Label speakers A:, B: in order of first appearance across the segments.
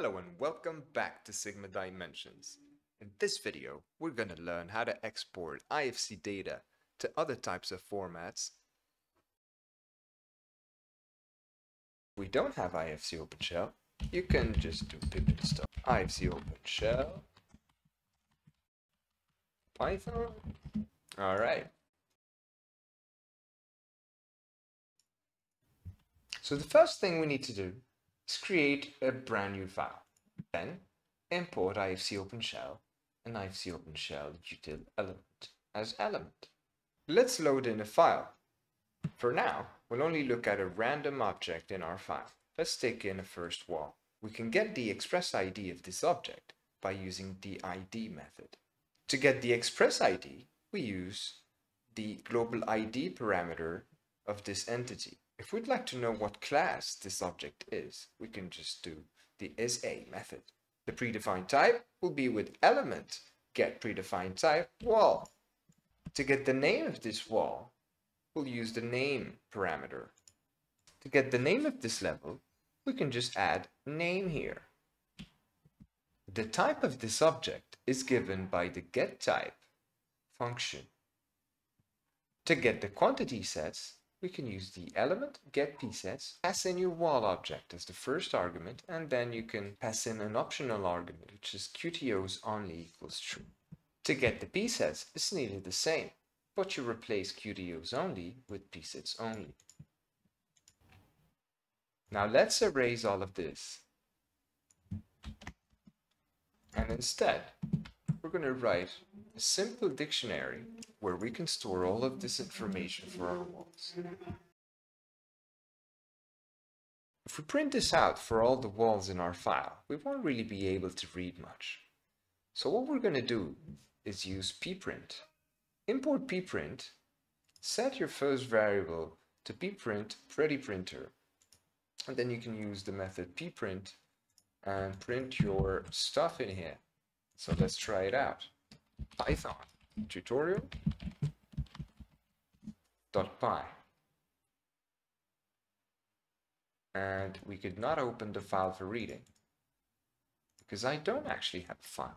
A: Hello and welcome back to Sigma Dimensions. In this video, we're going to learn how to export IFC data to other types of formats. If we don't have IFC OpenShell, you can just do pip install IFC OpenShell, Python. Alright. So the first thing we need to do is create a brand new file. Then import IFC OpenShell and IFC OpenShell util element as element. Let's load in a file. For now, we'll only look at a random object in our file. Let's take in a first wall. We can get the express ID of this object by using the ID method. To get the express ID, we use the global ID parameter of this entity. If we'd like to know what class this object is, we can just do the isA method. The predefined type will be with element get predefined type wall. To get the name of this wall, we'll use the name parameter. To get the name of this level, we can just add name here. The type of this object is given by the getType function. To get the quantity sets, we can use the element get psets, pass in your wall object as the first argument, and then you can pass in an optional argument, which is qtos only equals true. To get the psets, it's nearly the same, but you replace qtos only with psets only. Now let's erase all of this. And instead, we're going to write a simple dictionary where we can store all of this information for our walls. If we print this out for all the walls in our file, we won't really be able to read much. So what we're going to do is use pprint. Import pprint, set your first variable to pprint pretty printer, and then you can use the method pprint and print your stuff in here. So let's try it out. Python tutorial dot py and we could not open the file for reading because I don't actually have a file.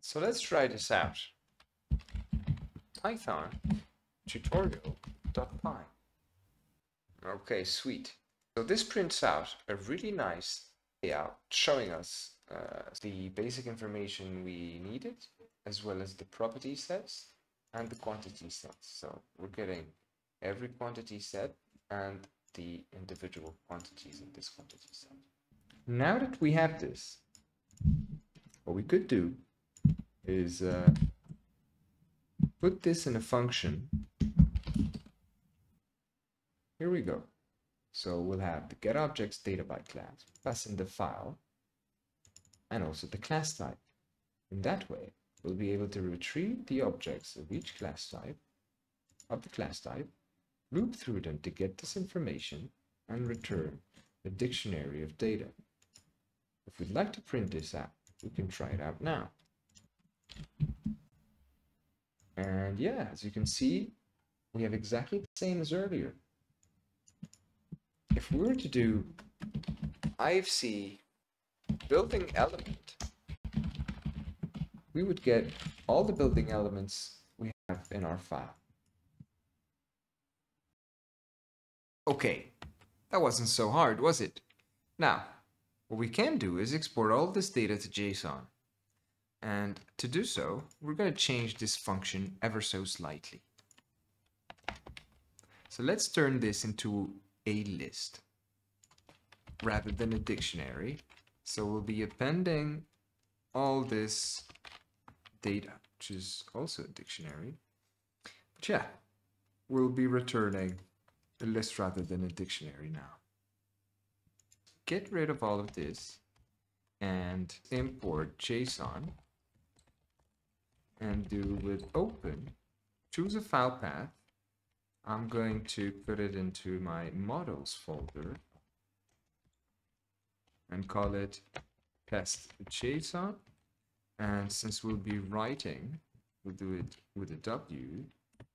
A: So let's try this out. Python tutorial.py. Okay, sweet. So this prints out a really nice layout showing us uh, the basic information we needed, as well as the property sets and the quantity sets. So we're getting every quantity set and the individual quantities in this quantity set. Now that we have this, what we could do is uh, put this in a function. Here we go. So we'll have the get objects data by class, pass in the file, and also the class type. In that way, we'll be able to retrieve the objects of each class type, of the class type, loop through them to get this information, and return a dictionary of data. If we'd like to print this out, we can try it out now. And yeah, as you can see, we have exactly the same as earlier. If we were to do IFC building element, we would get all the building elements we have in our file. Okay, that wasn't so hard, was it? Now, what we can do is export all this data to JSON. And to do so, we're going to change this function ever so slightly. So let's turn this into a list rather than a dictionary. So we'll be appending all this data, which is also a dictionary. But yeah, we'll be returning a list rather than a dictionary now. Get rid of all of this and import JSON and do with open, choose a file path. I'm going to put it into my models folder and call it test JSON. And since we'll be writing, we'll do it with a W,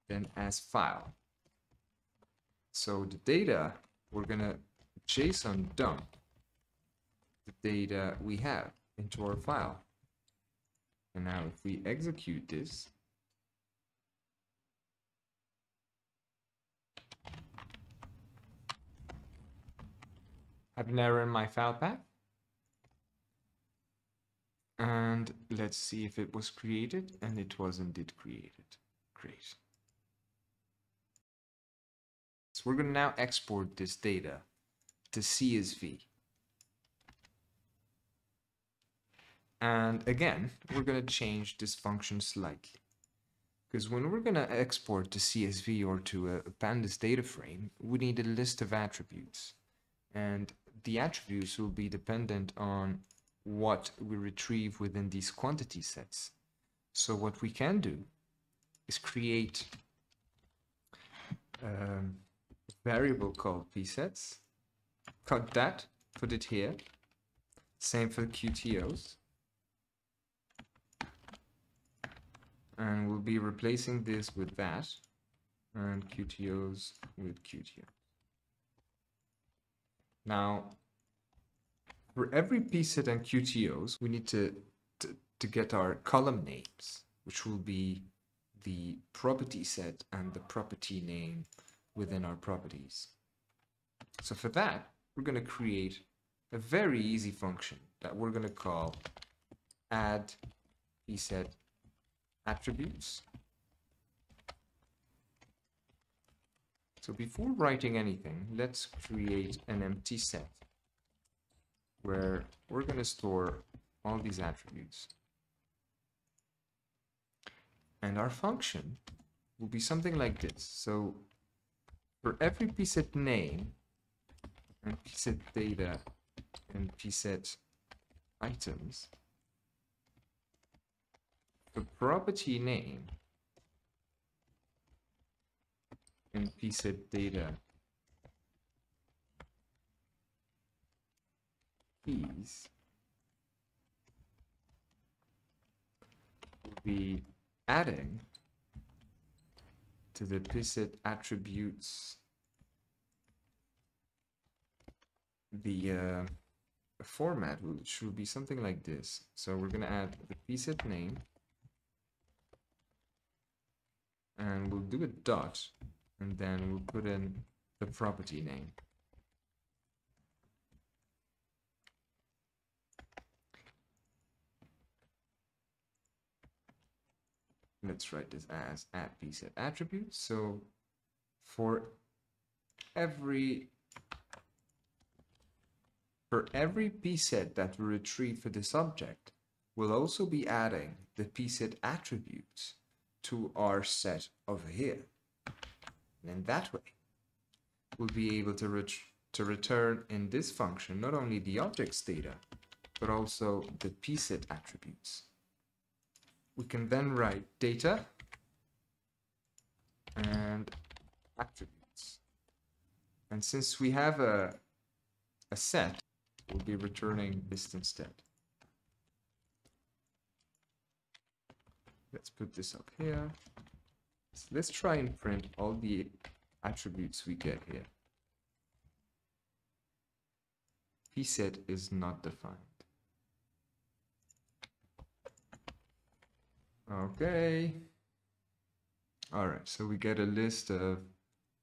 A: then as file. So the data we're gonna JSON dump the data we have into our file. And now if we execute this, I have an error in my file path. And let's see if it was created, and it was indeed created. Great. So we're going to now export this data to CSV. And again, we're going to change this function slightly. Because when we're going to export to CSV or to uh, a pandas data frame, we need a list of attributes. And the attributes will be dependent on what we retrieve within these quantity sets. So what we can do is create um, a variable called psets, cut that, put it here, same for QTOs, and we'll be replacing this with that, and QTOs with QTOs. Now, for every pset and QTOs, we need to, to, to get our column names, which will be the property set and the property name within our properties. So for that, we're going to create a very easy function that we're going to call add pset attributes. So before writing anything, let's create an empty set where we're going to store all these attributes. And our function will be something like this. So for every pset name and pset data and pset items, the property name and pset data keys will be adding to the pset attributes the uh, format which will be something like this. So we're going to add the pset name and we'll do a dot and then we'll put in the property name. let's write this as at pset attribute. So for every for every pset that we retrieve for this object, we'll also be adding the pset attributes to our set over here. And in that way, we'll be able to, ret to return in this function not only the object's data, but also the pset attributes we can then write data and attributes. And since we have a, a set, we'll be returning this instead. Let's put this up here. So let's try and print all the attributes we get here. pset is not defined. Okay. All right, so we get a list of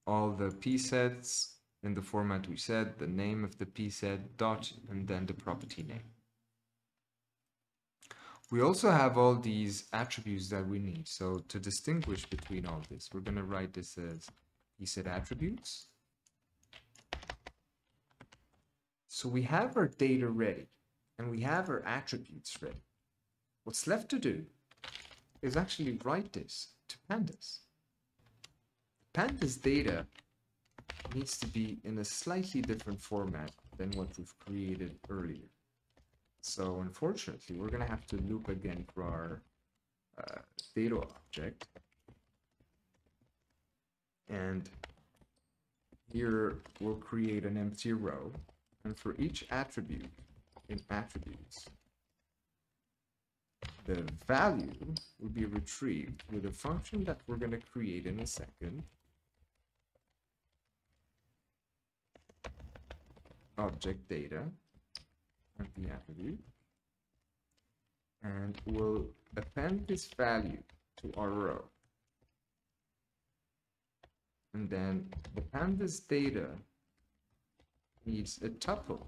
A: all the psets in the format we said, the name of the pset, dot, and then the property name. We also have all these attributes that we need. So to distinguish between all this, we're going to write this as pset attributes. So we have our data ready, and we have our attributes ready. What's left to do is actually write this to pandas. Pandas data needs to be in a slightly different format than what we've created earlier. So unfortunately, we're going to have to loop again for our uh, data object. And here we'll create an empty row. And for each attribute in attributes, the value will be retrieved with a function that we're going to create in a second.
B: object data and the attribute and we'll append this value to our row. And then the pandas data needs a tuple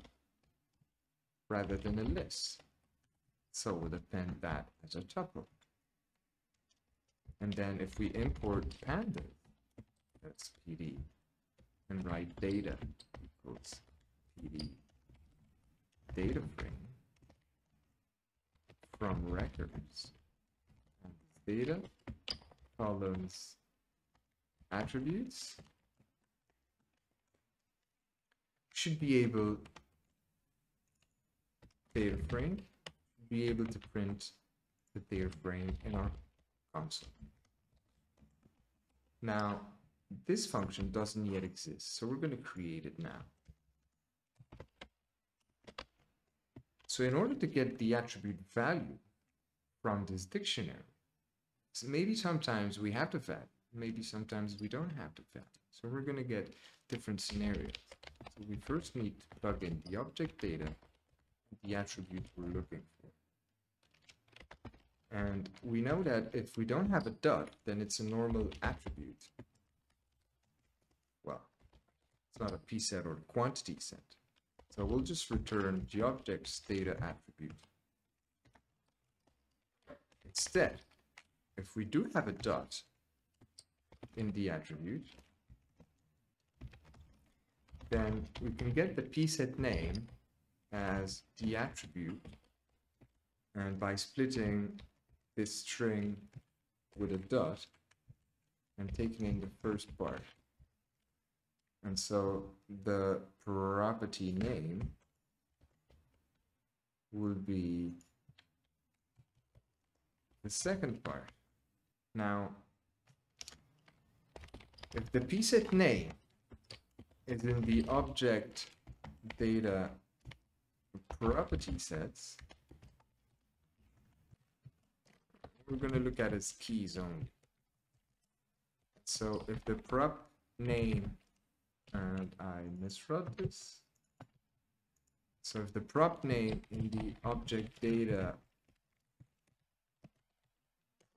B: rather than a list. So we'll append that as a tuple. And then if we import pandas that's pd and write data equals pd data frame from records. And data columns attributes should be able data frame be able to print the data frame in our console. Now this function doesn't yet exist so we're going to create it now so in order to get the attribute value from this dictionary so maybe sometimes we have the value maybe sometimes we don't have the value so we're going to get different scenarios. So we first need to plug in the object data the attribute we're looking for. And we know that if we don't have a dot then it's a normal attribute. Well it's not a p set or a quantity set so we'll just return the object's data attribute. Instead if we do have a dot in the attribute, then we can get the pset name as the attribute and by splitting this string with a dot and taking in the first part and so the property name will be the second part now if the pset name is in the object data property sets, we're going to look at as keys only. So if the prop name, and I misread this, so if the prop name in the object data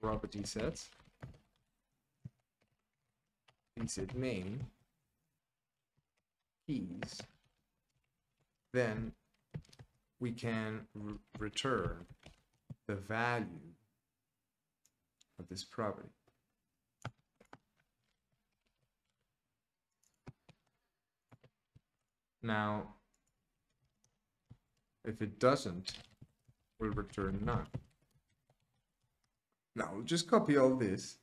B: property sets pset main keys, then we can re return the value of this property. Now, if it doesn't, we'll return none. Now, we'll just copy all this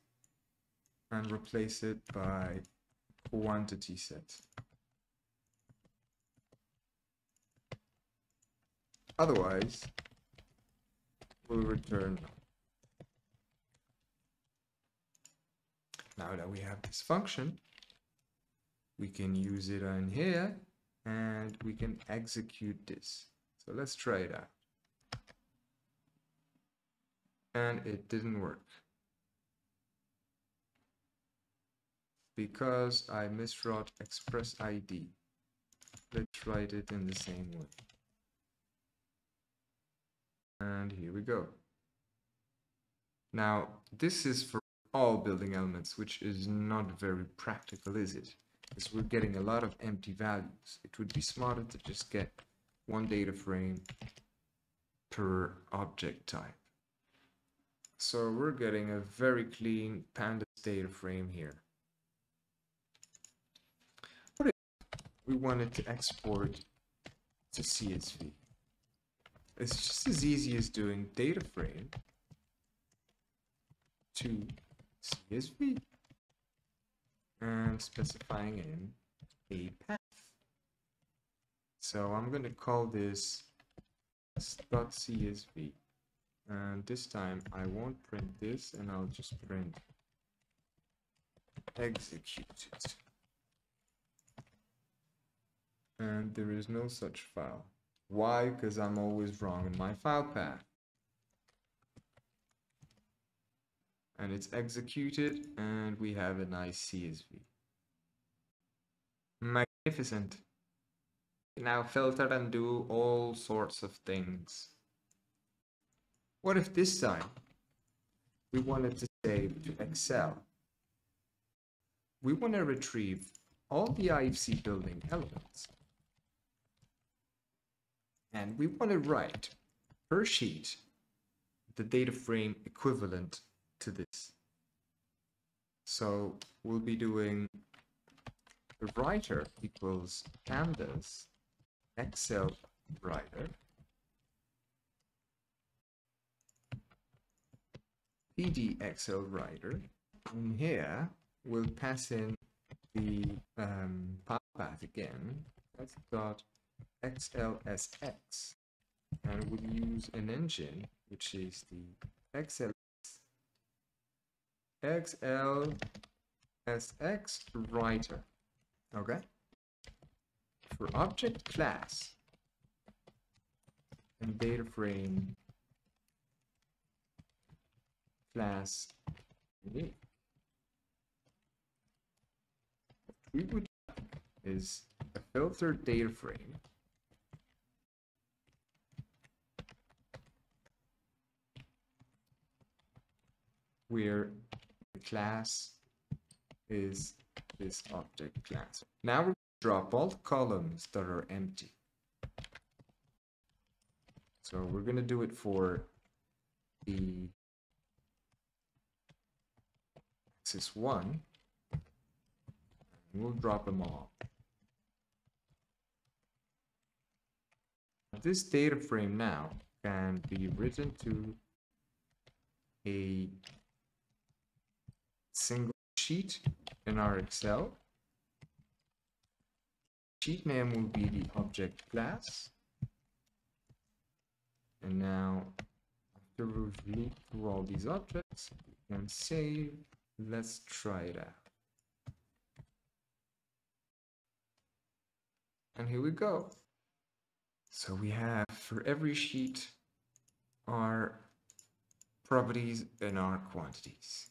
B: and replace it by quantity set. Otherwise, we'll return none. Now that we have this function, we can use it on here and we can execute this. So let's try it out. And it didn't work. because I miswrote express ID. Let's write it in the same way. And here we go. Now, this is for all building elements, which is not very practical, is it? Because we're getting a lot of empty values. It would be smarter to just get one data frame per object type. So we're getting a very clean pandas data frame here. What if we wanted to export to CSV. It's just as easy as doing data frame to CSV and specifying in a path. So I'm going to call this .csv and this time I won't print this and I'll just print executed and there is no such file. Why? Because I'm always wrong in my file path. And it's executed and we have a nice CSV. Magnificent. now filter and do all sorts of things. What if this time we wanted to save to Excel? We want to retrieve all the IFC building elements. And we want to write per sheet the data frame equivalent to this. So we'll be doing writer equals pandas Excel writer PD Excel writer. And here we'll pass in the um, path again. That's dot XLSX. And we'll use an engine, which is the XL XLSX writer. Okay. For object class and data frame class. We would is a filtered data frame where the class is this object class. Now we drop all columns that are empty. So we're going to do it for the axis 1. We'll drop them all. This data frame now can be written to a single sheet in our Excel. Sheet name will be the object class. And now, after we've looped through all these objects, we can save. Let's try it out. And here we go. So we have for every sheet our properties and our quantities.